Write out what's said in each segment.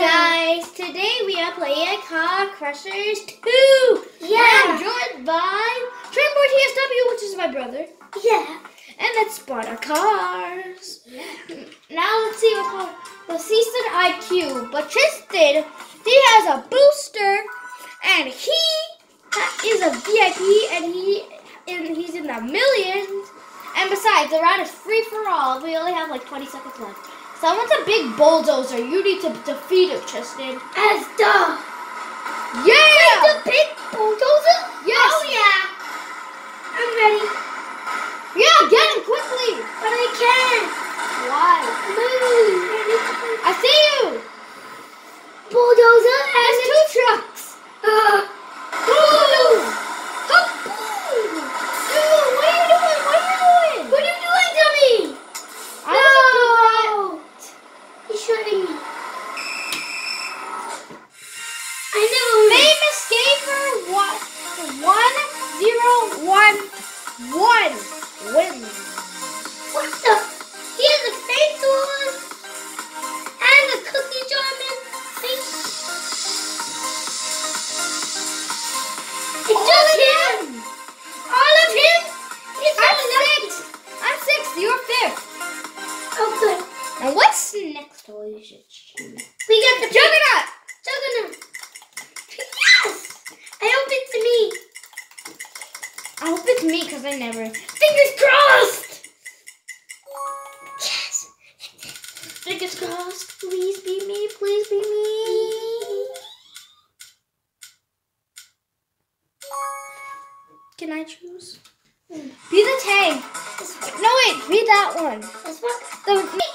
guys! Today we are playing Car Crushers 2! Yeah! I'm joined by Trainboard TSW, which is my brother. Yeah. And let's spot our cars. Yeah. Now let's see what car. Well, Tristan IQ, but Tristan, he has a booster, and he is a VIP, and he and he's in the millions. And besides, the round is free for all. We only have like 20 seconds left. Someone's a big bulldozer. You need to defeat it, Tristan. As the yeah. Wait, the big bulldozer. Yes. Oh yeah. I'm ready. Yeah, get him quickly. But I can't. Why? Move. I see you. Bulldozer and There's two trucks. Uh. just me because I never. Fingers crossed! Yes! Fingers crossed. Please be me. Please be me. Can I choose? Be the tank. No, wait. Be that one. That's what? The.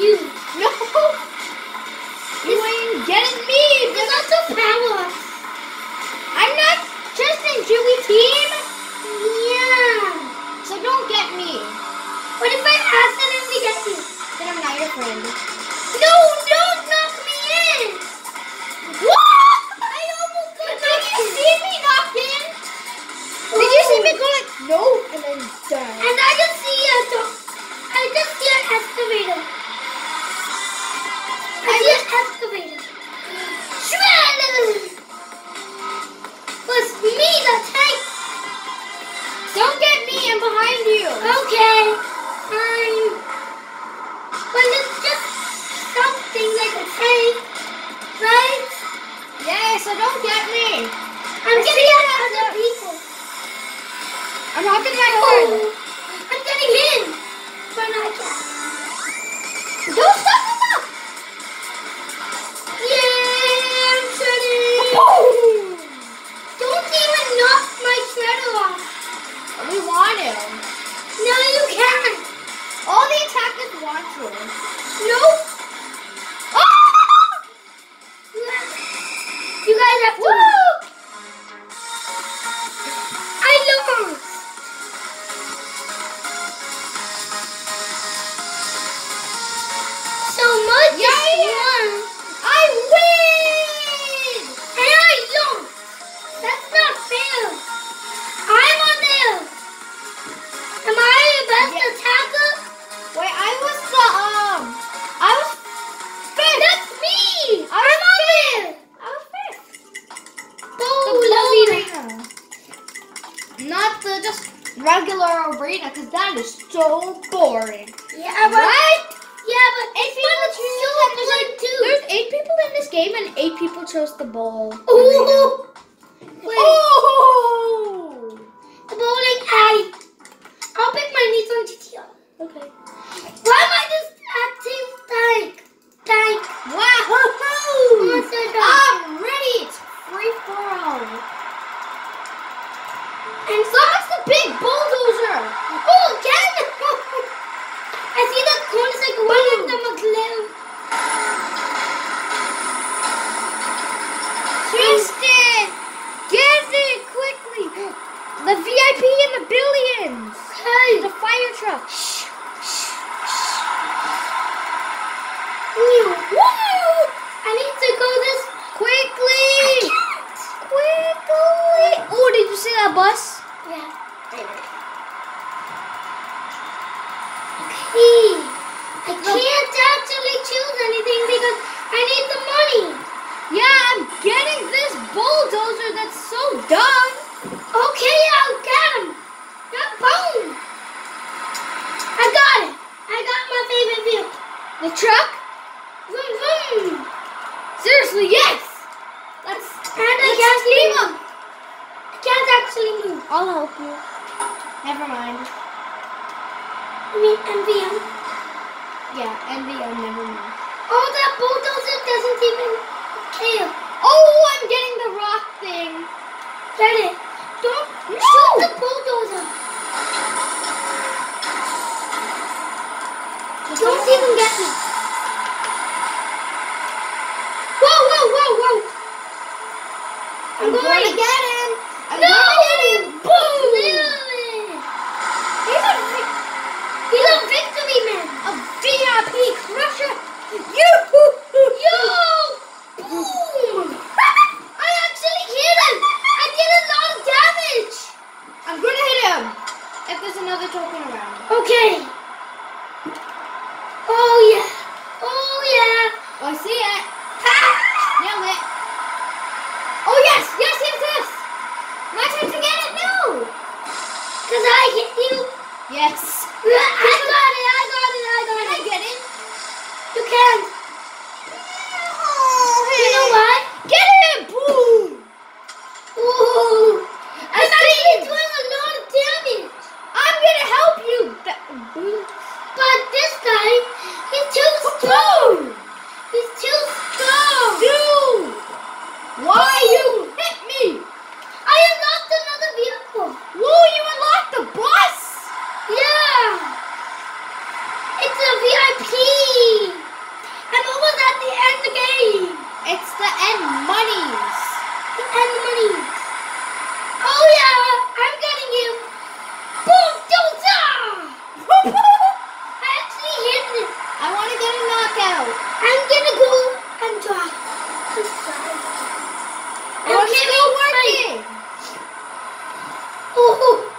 You. Hey. The fire truck. Woo! I need to go this Quickly! Quickly! Oh, did you see that bus? Yeah. Okay. I can't actually choose anything because I need the money. Yeah, I'm getting this bulldozer that's so dumb. Okay, I'll get him. Boom. I got it. I got my favorite vehicle. The truck? Vroom, vroom. Seriously, yes! Let's, And I let's can't steam move. him. I can't actually move. I'll help you. Never mind. I mean, MVM. Yeah, NVO, never mind. Oh, that bulldozer doesn't even care. Oh, I'm getting the rock thing. Get it. Don't No. shoot the bulldozer. Don't even get me. Whoa, whoa, whoa, whoa. I'm, I'm going going to get him. I'm no! going to get him. Boom! Literally. He's a, He's a victory man. a VIP crusher. You! Yo! Boom! I actually hit him. I did a lot of damage. I'm going to hit him. If there's another token around. Okay. Oh yeah. Oh yeah. Oh, I see it. Nailed it. Oh, yes, yes, yes, yes. My turn to get it. No. Cause I hit you. Yes. I got it. I got it. I Can got I it. get it? You can't. You know why? Get him! Boom! Ooh. I I'm see actually you. doing a lot of damage. I'm gonna help you. Ba- boom. But this guy, he's too strong. He's too strong. Dude! Why you hit me? I unlocked another vehicle. Whoa, you unlocked the bus! Yeah. It's a VIP. I'm almost at the end of the game. It's the end monies. The end money. Oh yeah, I'm getting you. Boom, doza. I actually hit it. I want to get a knockout. I'm gonna go and drive. Just drive. Oh, I'm it's getting still working. working. Oh,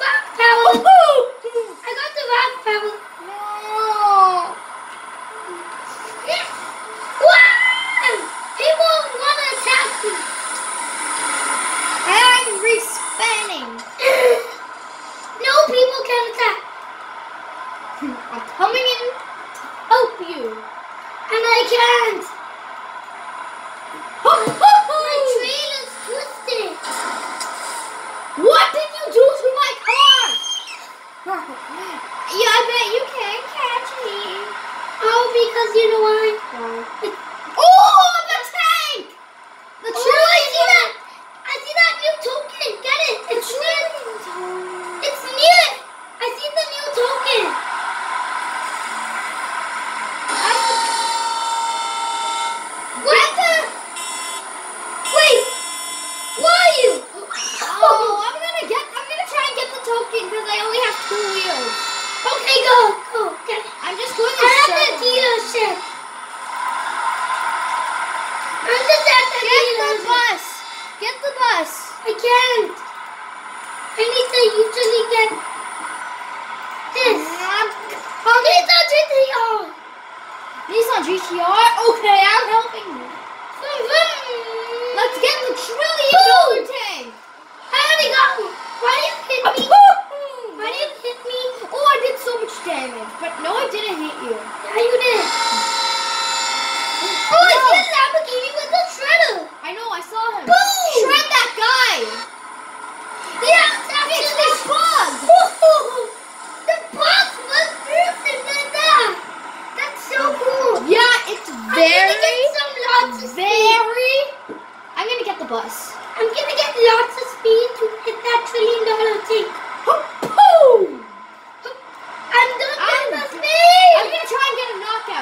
rock power. Woohoo! I got the rock power. No. Yeah. Wow! He won't want to attack me. I'm respinning. no people can attack. I'm coming in to help you. And I can't. My train is twisted. What did you do to my car? yeah, I bet you can't catch me. Oh, because you know why? Oh, the tank! The Oh, I see cheerleader! that. I see that new token. Get it. It's near. It's near. I see the new token. What the? Wait. Why are you? Oh, I'm gonna get. I'm gonna try and get the token because I only have two wheels. Okay, go. Go. Get. I'm just going I'm at the dealership. I'm just at the Get the bus. Get the bus. I can't. I need to usually get this. Need the GTR. Nissan GTR. Okay, I'm helping you. Let's get the trillion dollar tank. I already got one. Why are you hit me?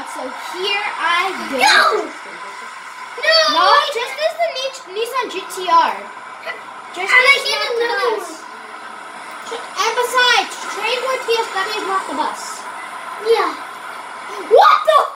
out. So here I go. No! No! No, just as the Nissan GTR. Just I like not the bus. And besides, trade with TSW is not the bus. Yeah. What the?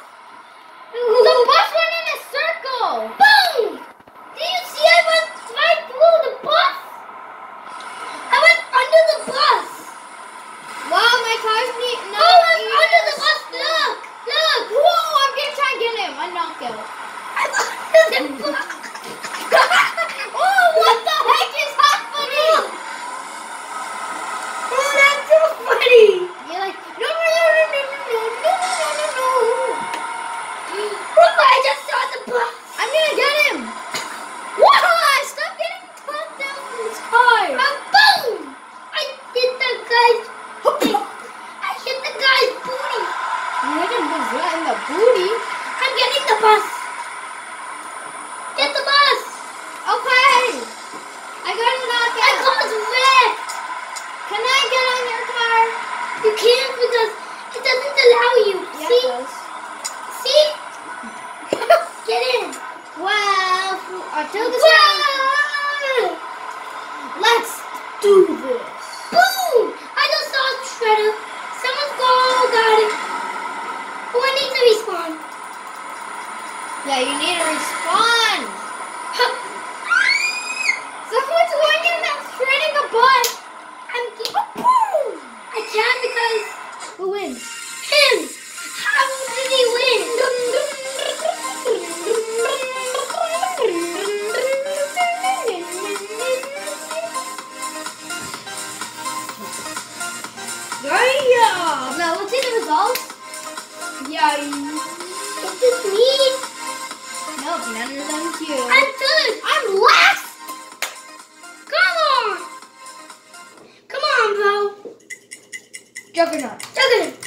Juggernaut. Juggernaut.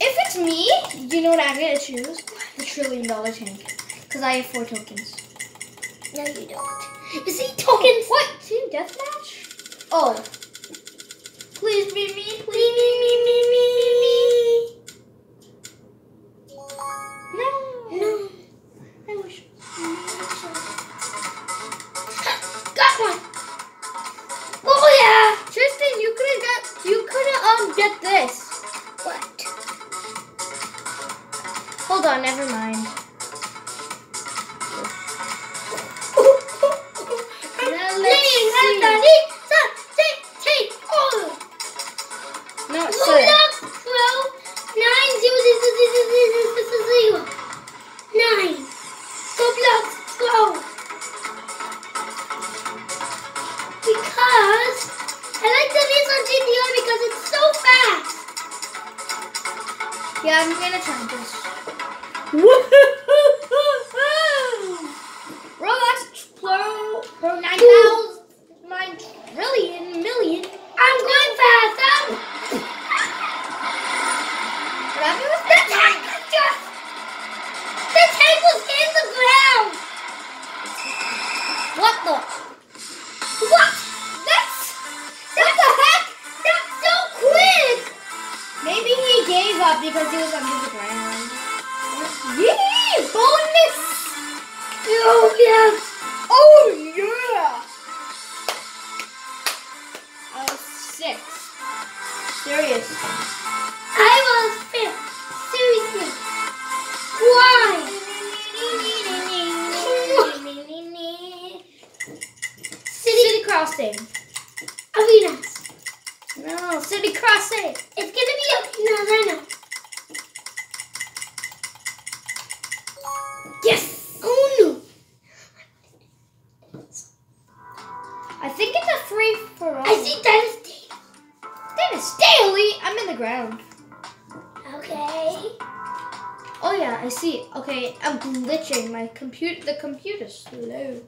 If it's me, you know what I'm gonna choose? The trillion dollar tank. Because I have four tokens. No, you don't. You see, tokens. What? Team deathmatch? Oh. Please be me. Please be me, me, me. because I like the wheels on GTR because it's so fast. Yeah, I'm gonna try this. Woohoo! because he was under the ground. Yee! Bonus! Oh, yes! Oh, yeah! I was six. Serious. I was fifth. Seriously. Why? City crossing. okay, I'm glitching. My computer, the computer's slow.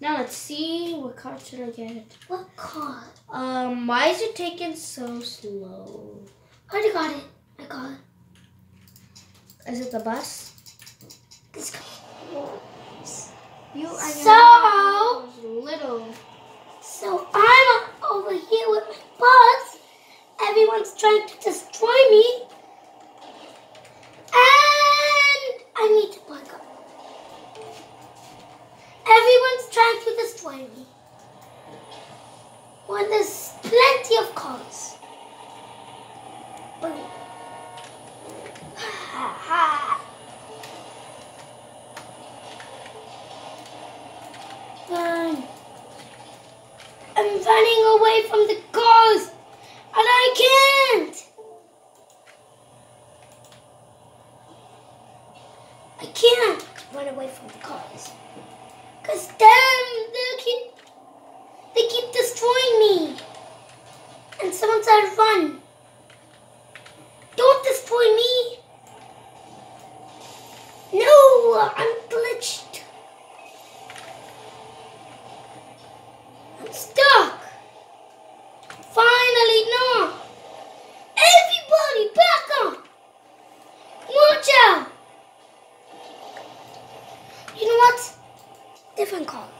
Now let's see, what card should I get? What card? Um, why is it taking so slow? I already got it. I got it. Is it the bus? This car. You are so little. So I'm over here with my bus. Everyone's trying to destroy me. when there's plenty of cars. Boom. I'm running away from the No, I'm glitched. I'm stuck. Finally, no. Everybody back up. Watch out. You know what? Different call.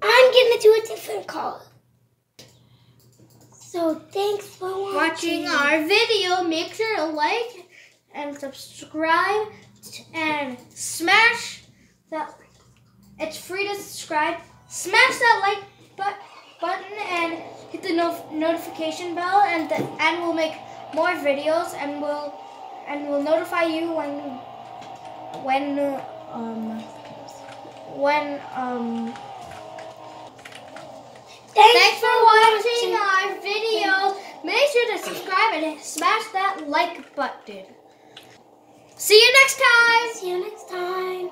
I'm gonna do a different call. So thanks for watching. watching our video. Make sure to like and subscribe and smash that. It's free to subscribe. Smash that like but, button and hit the no, notification bell, and the, and we'll make more videos and we'll and we'll notify you when when um when um. Thanks for watching our video. Make sure to subscribe and smash that like button. See you next time. See you next time.